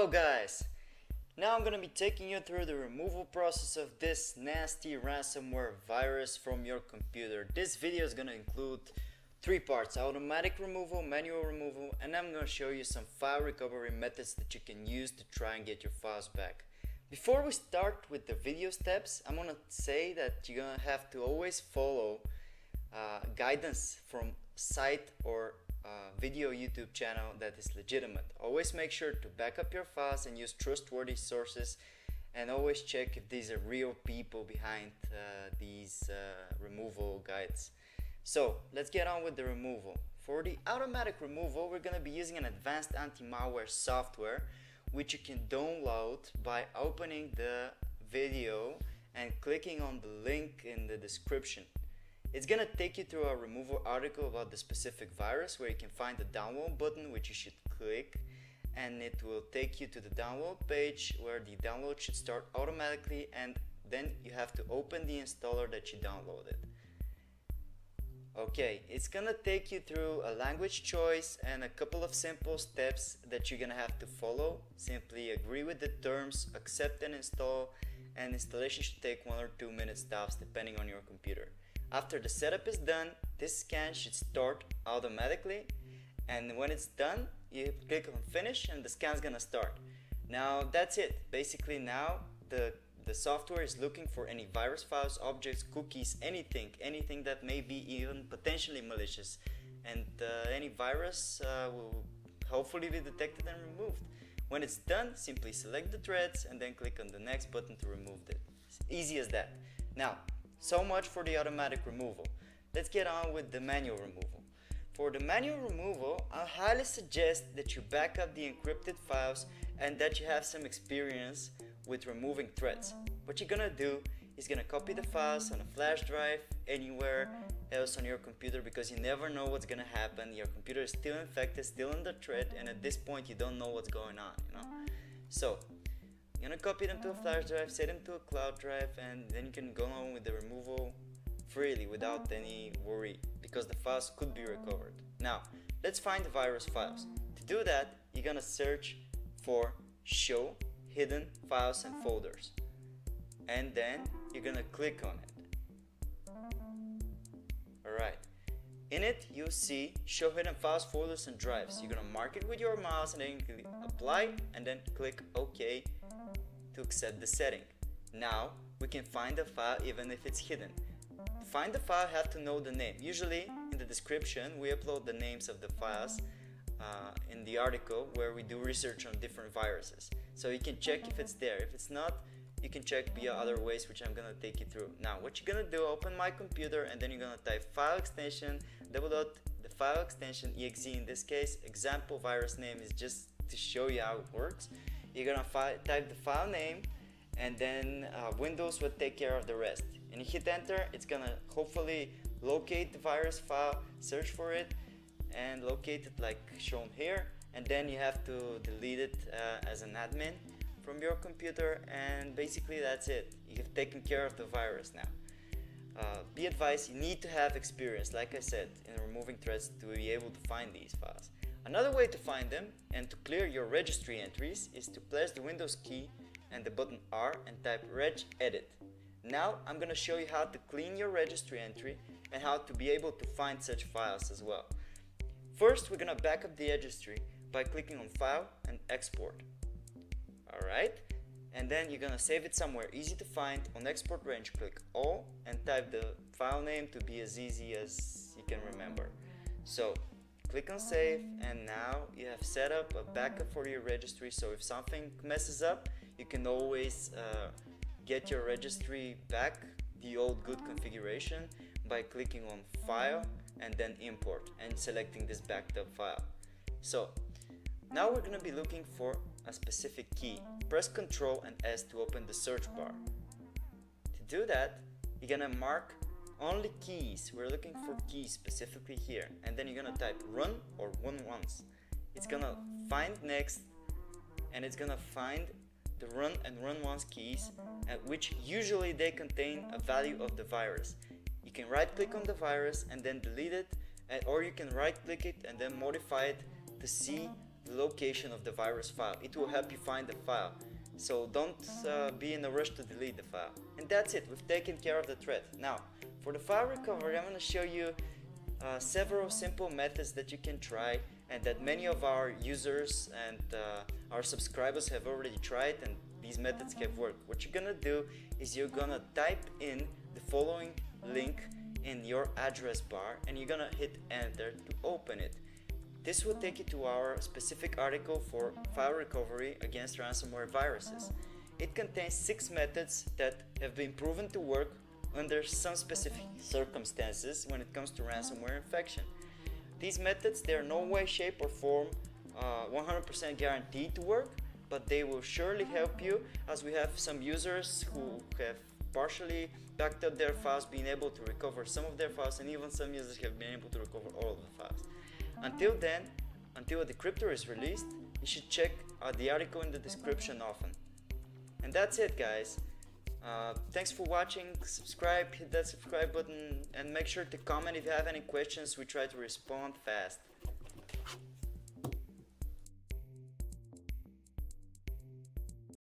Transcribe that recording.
Hello guys! Now I'm gonna be taking you through the removal process of this nasty ransomware virus from your computer. This video is gonna include three parts, automatic removal, manual removal, and I'm gonna show you some file recovery methods that you can use to try and get your files back. Before we start with the video steps, I'm gonna say that you're gonna have to always follow uh, guidance from site or uh, video YouTube channel that is legitimate. Always make sure to back up your files and use trustworthy sources and always check if these are real people behind uh, these uh, removal guides. So let's get on with the removal. For the automatic removal, we're going to be using an advanced anti-malware software which you can download by opening the video and clicking on the link in the description. It's gonna take you through a removal article about the specific virus where you can find the download button which you should click and it will take you to the download page where the download should start automatically and then you have to open the installer that you downloaded. Okay, it's gonna take you through a language choice and a couple of simple steps that you're gonna have to follow. Simply agree with the terms, accept and install, and installation should take one or two minutes tops depending on your computer. After the setup is done, this scan should start automatically and when it's done, you click on finish and the scan's gonna start. Now that's it. Basically now the, the software is looking for any virus files, objects, cookies, anything, anything that may be even potentially malicious. And uh, any virus uh, will hopefully be detected and removed. When it's done, simply select the threads and then click on the next button to remove it. It's easy as that. Now, so much for the automatic removal. Let's get on with the manual removal. For the manual removal, I highly suggest that you back up the encrypted files and that you have some experience with removing threats. What you're gonna do is gonna copy the files on a flash drive anywhere else on your computer because you never know what's gonna happen. Your computer is still infected, still under threat, and at this point you don't know what's going on, you know. So you're gonna copy them to a flash drive, set them to a cloud drive, and then you can go on with the removal freely without any worry because the files could be recovered. Now, let's find the virus files. To do that, you're gonna search for show hidden files and folders. And then you're gonna click on it. Alright. In it, you'll see show hidden files, folders, and drives. You're gonna mark it with your mouse and then you click apply and then click OK to accept the setting. Now we can find the file even if it's hidden. To find the file, have to know the name. Usually in the description, we upload the names of the files uh, in the article where we do research on different viruses. So you can check if it's there. If it's not, you can check via other ways which I'm gonna take you through. Now what you're gonna do, open my computer and then you're gonna type file extension, double dot, the file extension exe in this case, example virus name is just to show you how it works. You're gonna type the file name and then uh, Windows will take care of the rest. And you hit enter it's gonna hopefully locate the virus file search for it and locate it like shown here. And then you have to delete it uh, as an admin from your computer and basically that's it you've taken care of the virus now uh, be advised you need to have experience like I said in removing threads to be able to find these files Another way to find them and to clear your registry entries is to press the Windows key and the button R and type regedit. Now I'm gonna show you how to clean your registry entry and how to be able to find such files as well. First we're gonna back up the registry by clicking on File and Export. Alright, and then you're gonna save it somewhere easy to find. On Export Range click All and type the file name to be as easy as you can remember. So click on save and now you have set up a backup for your registry so if something messes up you can always uh, get your registry back the old good configuration by clicking on file and then import and selecting this backed up file so now we're going to be looking for a specific key. Press ctrl and s to open the search bar. To do that you're going to mark only keys. We're looking for keys specifically here. And then you're gonna type run or run once. It's gonna find next and it's gonna find the run and run once keys uh, which usually they contain a value of the virus. You can right click on the virus and then delete it uh, or you can right click it and then modify it to see the location of the virus file. It will help you find the file. So don't uh, be in a rush to delete the file. And that's it, we've taken care of the threat. Now, for the file recovery, I'm going to show you uh, several simple methods that you can try and that many of our users and uh, our subscribers have already tried and these methods have worked. What you're gonna do is you're gonna type in the following link in your address bar and you're gonna hit enter to open it. This will take you to our specific article for file recovery against ransomware viruses. It contains six methods that have been proven to work under some specific circumstances when it comes to ransomware infection. These methods, they are no way, shape, or form 100% uh, guaranteed to work, but they will surely help you as we have some users who have partially backed up their files, being able to recover some of their files, and even some users have been able to recover all of the files. Until then, until a decryptor is released, you should check uh, the article in the description often. And that's it guys. Uh, thanks for watching, subscribe, hit that subscribe button and make sure to comment if you have any questions, we try to respond fast.